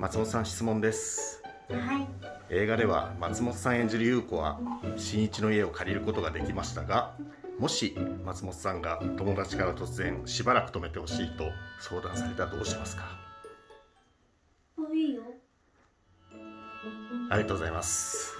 松本さん質問です。はい。映画では松本さん演じる優子は新一の家を借りることができましたがもし松本さんが友達から突然しばらく泊めてほしいと相談されたらどうしますか？あありがとうございます。